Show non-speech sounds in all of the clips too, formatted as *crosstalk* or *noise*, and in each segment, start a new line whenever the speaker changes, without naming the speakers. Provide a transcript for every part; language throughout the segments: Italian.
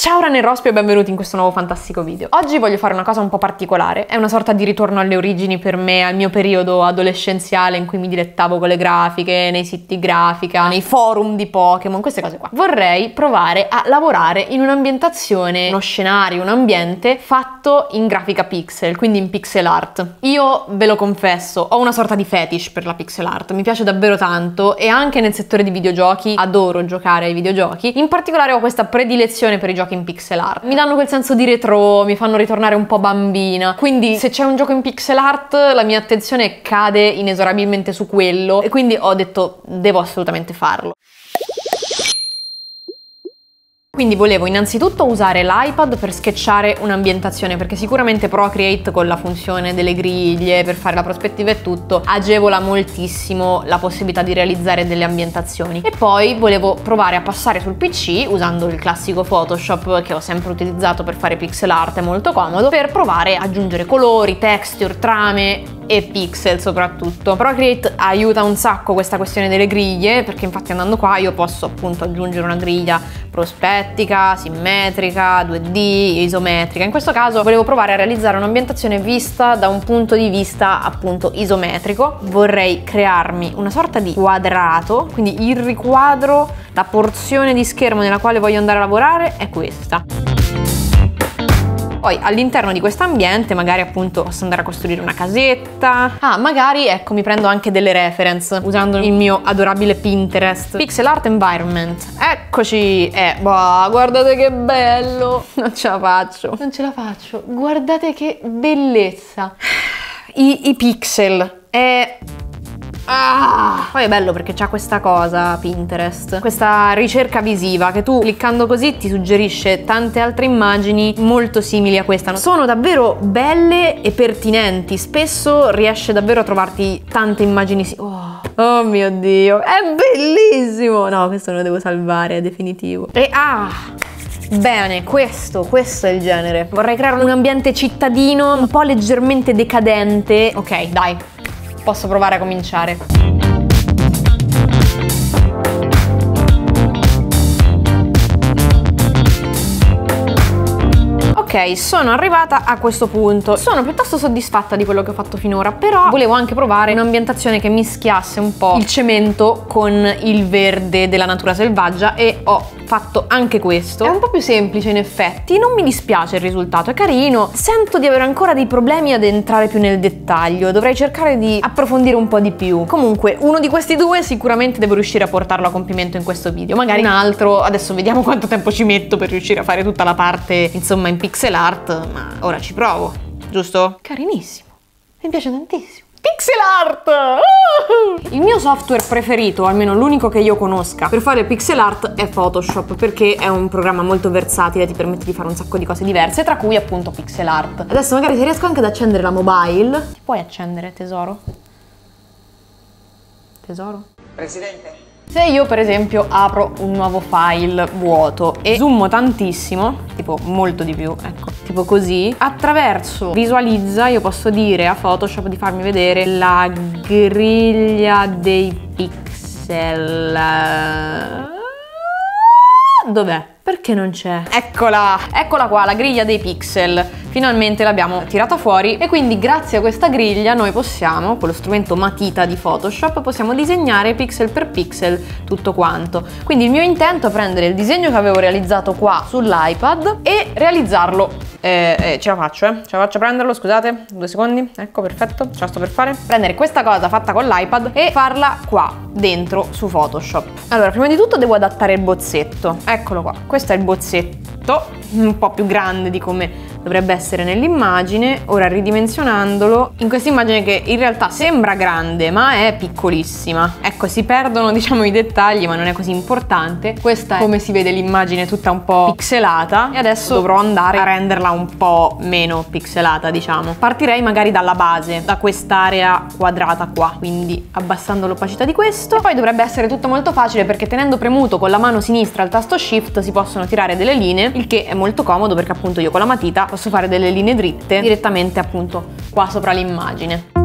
Ciao Rane Rospi e benvenuti in questo nuovo fantastico video. Oggi voglio fare una cosa un po' particolare, è una sorta di ritorno alle origini per me, al mio periodo adolescenziale in cui mi dilettavo con le grafiche, nei siti grafica, nei forum di Pokémon, queste cose qua. Vorrei provare a lavorare in un'ambientazione, uno scenario, un ambiente fatto in grafica pixel, quindi in pixel art. Io ve lo confesso, ho una sorta di fetish per la pixel art, mi piace davvero tanto e anche nel settore di videogiochi adoro giocare ai videogiochi, in particolare ho questa predilezione per i giochi in pixel art. Mi danno quel senso di retro, mi fanno ritornare un po' bambina. Quindi se c'è un gioco in pixel art, la mia attenzione cade inesorabilmente su quello e quindi ho detto devo assolutamente farlo. Quindi volevo innanzitutto usare l'iPad per sketchare un'ambientazione perché sicuramente Procreate con la funzione delle griglie per fare la prospettiva e tutto agevola moltissimo la possibilità di realizzare delle ambientazioni. E poi volevo provare a passare sul PC usando il classico Photoshop che ho sempre utilizzato per fare pixel art è molto comodo per provare ad aggiungere colori, texture, trame e pixel soprattutto. Procreate aiuta un sacco questa questione delle griglie perché infatti andando qua io posso appunto aggiungere una griglia prospettica, simmetrica, 2D, isometrica. In questo caso volevo provare a realizzare un'ambientazione vista da un punto di vista appunto isometrico. Vorrei crearmi una sorta di quadrato, quindi il riquadro, la porzione di schermo nella quale voglio andare a lavorare è questa. Poi all'interno di questo ambiente magari appunto posso andare a costruire una casetta. Ah, magari ecco mi prendo anche delle reference usando il mio adorabile Pinterest. Pixel Art Environment. Eccoci. Eh, boh, guardate che bello. *laughs* Non ce la faccio. Non ce la faccio. Guardate che bellezza. I, i pixel. È Ah! Poi è bello perché c'ha questa cosa Pinterest, questa ricerca visiva che tu cliccando così ti suggerisce tante altre immagini molto simili a questa. Sono davvero belle e pertinenti, spesso riesce davvero a trovarti tante immagini simili. Oh. oh mio dio, è bellissimo! No, questo lo devo salvare, è definitivo. E ah! Bene, questo, questo è il genere. Vorrei creare un ambiente cittadino un po' leggermente decadente. Ok, dai, posso provare a cominciare. Ok, sono arrivata a questo punto. Sono piuttosto soddisfatta di quello che ho fatto finora, però volevo anche provare un'ambientazione che mischiasse un po' il cemento con il verde della natura selvaggia e ho fatto anche questo. È un po' più semplice in effetti, non mi dispiace il risultato, è carino. Sento di avere ancora dei problemi ad entrare più nel dettaglio, dovrei cercare di approfondire un po' di più. Comunque, uno di questi due sicuramente devo riuscire a portarlo a compimento in questo video. Magari un altro, adesso vediamo quanto tempo ci metto per riuscire a fare tutta la parte, insomma, in pixel art, ma ora ci provo, giusto? Carinissimo, mi piace tantissimo. Pixel art! Uh! Il mio software preferito, almeno l'unico che io conosca, per fare pixel art è Photoshop perché è un programma molto versatile, ti permette di fare un sacco di cose diverse, tra cui appunto pixel art. Adesso magari se riesco anche ad accendere la mobile. Ti puoi accendere, tesoro? Tesoro? Presidente? Se io per esempio apro un nuovo file vuoto e zoom tantissimo, tipo molto di più, ecco, tipo così, attraverso visualizza io posso dire a Photoshop di farmi vedere la griglia dei pixel. Dov'è? Perché non c'è? Eccola! Eccola qua, la griglia dei pixel. Finalmente l'abbiamo tirata fuori e quindi grazie a questa griglia noi possiamo, con lo strumento matita di Photoshop, possiamo disegnare pixel per pixel tutto quanto. Quindi il mio intento è prendere il disegno che avevo realizzato qua sull'iPad e realizzarlo. Eh, eh, ce la faccio, eh? Ce la faccio prenderlo, scusate, due secondi. Ecco, perfetto, ce la sto per fare. Prendere questa cosa fatta con l'iPad e farla qua, dentro, su Photoshop. Allora, prima di tutto devo adattare il bozzetto. Eccolo qua. Questo è il bozzetto, un po' più grande di come dovrebbe essere nell'immagine, ora ridimensionandolo, in questa immagine che in realtà sembra grande ma è piccolissima. Ecco, si perdono *laughs* diciamo i dettagli ma non è così importante. Questa è come si vede l'immagine tutta un po' pixelata e adesso dovrò andare a renderla un po' meno pixelata diciamo. Partirei magari dalla base, da quest'area quadrata qua, quindi abbassando l'opacità di questo. E poi dovrebbe essere tutto molto facile perché tenendo premuto con la mano sinistra il tasto shift si possono tirare delle linee, il che è molto comodo perché appunto io con la matita posso fare delle linee dritte direttamente appunto qua sopra l'immagine.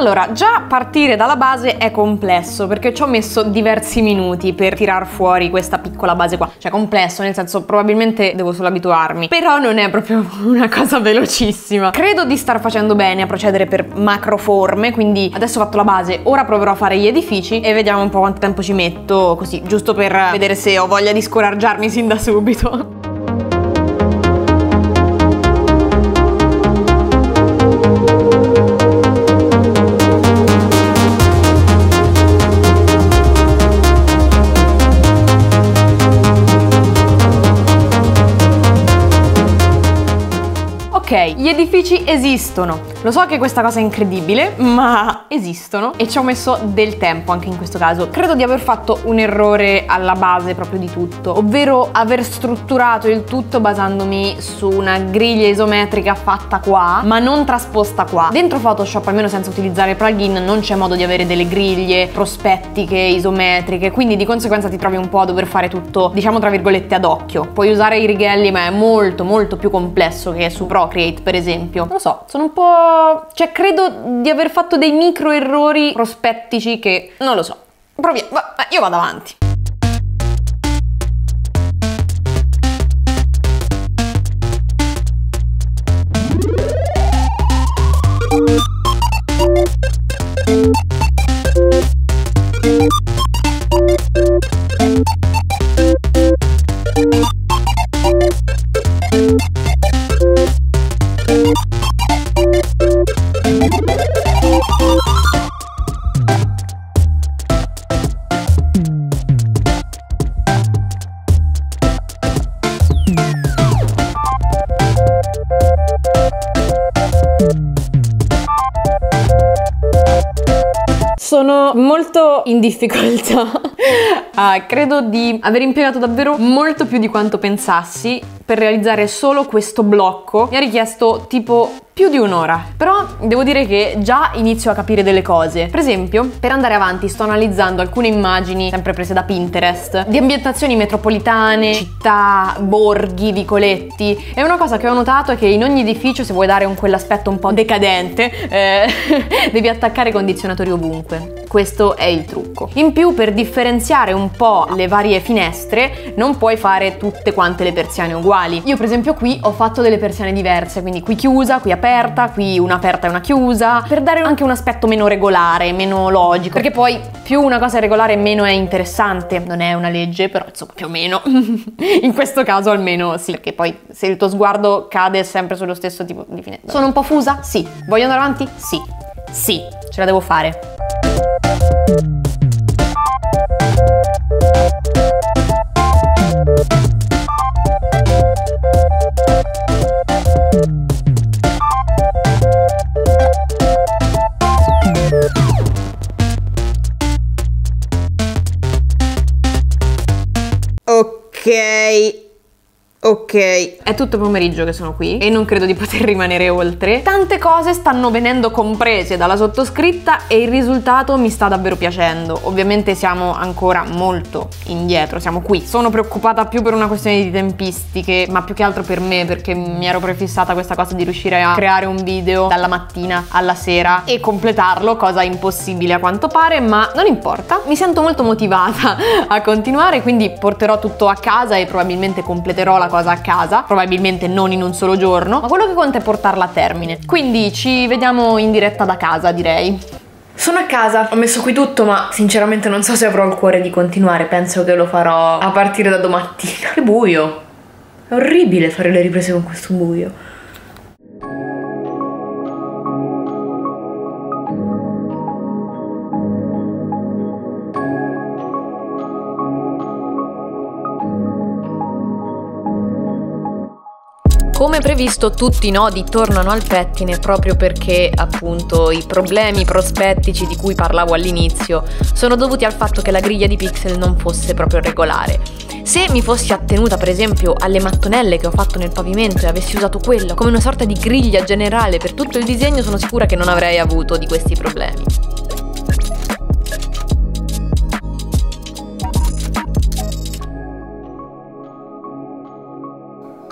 Allora, già partire dalla base è complesso perché ci ho messo diversi minuti per tirar fuori questa piccola base qua. Cioè complesso, nel senso probabilmente devo solo abituarmi, però non è proprio *laughs* una cosa velocissima. Credo di star facendo bene a procedere per macro forme, quindi adesso ho fatto la base, ora proverò a fare gli edifici e vediamo un po' quanto tempo ci metto, così, giusto per vedere se ho voglia di scoraggiarmi sin da subito. *laughs* gli edifici esistono. Lo so che questa cosa è incredibile, ma esistono e ci ho messo del tempo anche in questo caso. Credo di aver fatto un errore alla base proprio di tutto, ovvero aver strutturato il tutto basandomi su una griglia isometrica fatta qua, ma non trasposta qua. Dentro Photoshop, almeno senza utilizzare plugin, non c'è modo di avere delle griglie prospettiche, isometriche, quindi di conseguenza ti trovi un po' a dover fare tutto, diciamo tra virgolette, ad occhio. Puoi usare i righelli, ma è molto molto più complesso che su Procreate per esempio. Non lo so, sono un po'... cioè credo di aver fatto dei micro errori prospettici che... non lo so. Proviamo, io vado avanti. In difficoltà. uh, *laughs* credo di aver impiegato davvero molto più di quanto pensassi per realizzare solo questo blocco. Mi ha richiesto tipo più di un'ora. Però devo dire che già inizio a capire delle cose. Per esempio, per andare avanti sto analizzando alcune immagini, sempre prese da Pinterest, di ambientazioni metropolitane, città, borghi, vicoletti. E una cosa che ho notato è che in ogni edificio, se vuoi dare un quell'aspetto un po' decadente, eh, *laughs* devi attaccare condizionatori ovunque. Questo è il trucco. In più, per differenziare un po' le varie finestre, non puoi fare tutte quante le persiane uguali. Io per esempio qui ho fatto delle persiane diverse, quindi qui chiusa, qui aperta, qui una aperta e una chiusa, per dare anche un aspetto meno regolare, meno logico, perché poi più una cosa è regolare meno è interessante, non è una legge, però insomma più o meno, *laughs* in questo caso almeno sì, perché poi se il tuo sguardo cade sempre sullo stesso tipo di finestra. Sono un po' fusa? Sì. Voglio andare avanti? Sì. Sì, ce la devo fare. Ok. Ok, è tutto pomeriggio che sono qui e non credo di poter *laughs* rimanere oltre. Tante cose stanno venendo comprese dalla sottoscritta e il risultato mi sta davvero piacendo. Ovviamente siamo ancora molto indietro, siamo qui. Sono preoccupata più per una questione di tempistiche, ma più che altro per me perché mi ero prefissata questa cosa di riuscire a creare un video dalla mattina alla sera e completarlo, cosa impossibile a quanto pare, ma non importa. Mi sento molto motivata *laughs* a continuare, quindi porterò tutto a casa e probabilmente completerò la cosa a casa, probabilmente non in un solo giorno, ma quello che conta è portarla a termine. Quindi ci vediamo in diretta da casa, direi. Sono a casa, ho messo qui tutto, ma sinceramente non so se avrò il cuore di continuare, penso che lo farò a partire da domattina. Che buio! È orribile fare le riprese con questo buio. Come previsto tutti i nodi tornano al pettine proprio perché appunto i problemi prospettici di cui parlavo all'inizio sono dovuti al fatto che la griglia di pixel non fosse proprio regolare. Se mi fossi attenuta per esempio alle mattonelle che ho fatto nel pavimento e avessi usato quello come una sorta di griglia generale per tutto il disegno sono sicura che non avrei avuto di questi problemi.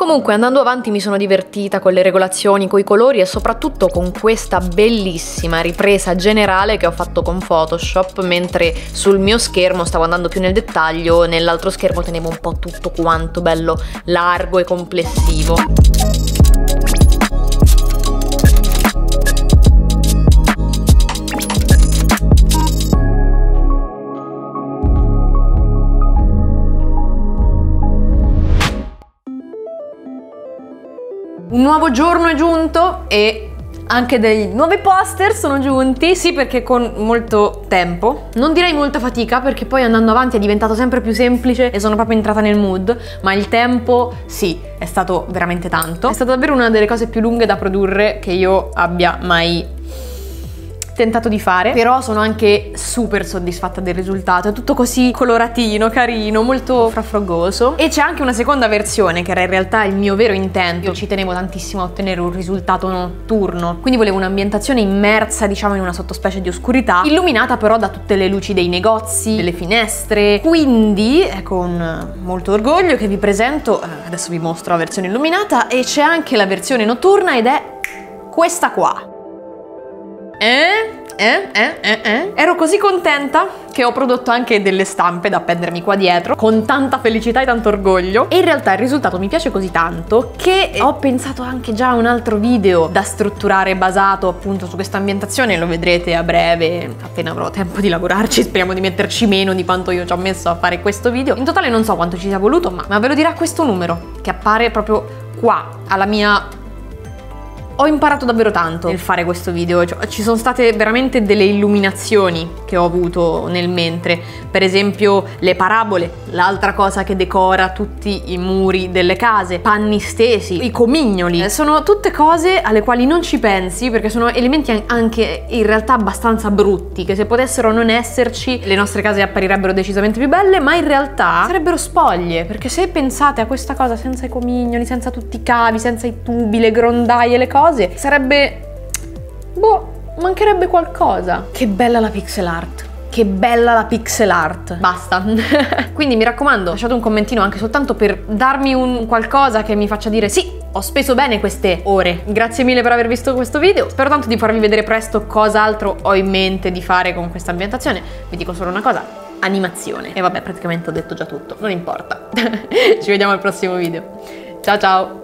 Comunque andando avanti mi sono divertita con le regolazioni, con i colori e soprattutto con questa bellissima ripresa generale che ho fatto con Photoshop mentre sul mio schermo stavo andando più nel dettaglio, nell'altro schermo tenevo un po' tutto quanto bello largo e complessivo. Un nuovo giorno è giunto e anche dei nuovi poster sono giunti, sì perché con molto tempo, non direi molta fatica perché poi andando avanti è diventato sempre più semplice e sono proprio entrata nel mood, ma il tempo sì, è stato veramente tanto. È stata davvero una delle cose più lunghe da produrre che io abbia mai tentato di fare, però sono anche super soddisfatta del risultato, è tutto così coloratino, carino, molto frafrogoso e c'è anche una seconda versione che era in realtà il mio vero intento, io ci tenevo tantissimo a ottenere un risultato notturno, quindi volevo un'ambientazione immersa diciamo in una sottospecie di oscurità, illuminata però da tutte le luci dei negozi, delle finestre, quindi è con molto orgoglio che vi presento, eh, adesso vi mostro la versione illuminata e c'è anche la versione notturna ed è questa qua. Eh? Eh? Eh? Eh? Eh? Ero così contenta che ho prodotto anche delle stampe da appendermi qua dietro con tanta felicità e tanto orgoglio e in realtà il risultato mi piace così tanto che ho pensato anche già a un altro video da strutturare basato appunto su questa ambientazione lo vedrete a breve appena avrò tempo di lavorarci speriamo di metterci meno di quanto io ci ho messo a fare questo video in totale non so quanto ci sia voluto ma, ma ve lo dirà questo numero che appare proprio qua alla mia ho imparato davvero tanto nel fare questo video, cioè, ci sono state veramente delle illuminazioni che ho avuto nel mentre, per esempio le parabole, l'altra cosa che decora tutti i muri delle case, panni stesi, i comignoli, sono tutte cose alle quali non ci pensi perché sono elementi anche in realtà abbastanza brutti, che se potessero non esserci le nostre case apparirebbero decisamente più belle, ma in realtà sarebbero spoglie, perché se pensate a questa cosa senza i comignoli, senza tutti i cavi, senza i tubi, le grondaie, le cose, cose. Sarebbe... Boh, mancherebbe qualcosa. Che bella la pixel art. Che bella la pixel art. Basta. *laughs* Quindi mi raccomando, lasciate un commentino anche soltanto per darmi un qualcosa che mi faccia dire sì, ho speso bene queste ore. Grazie mille per aver visto questo video. Spero tanto di farvi vedere presto cosa altro ho in mente di fare con questa ambientazione. Vi dico solo una cosa, animazione. E vabbè, praticamente ho detto già tutto, non importa. *laughs* Ci vediamo al prossimo video. Ciao ciao!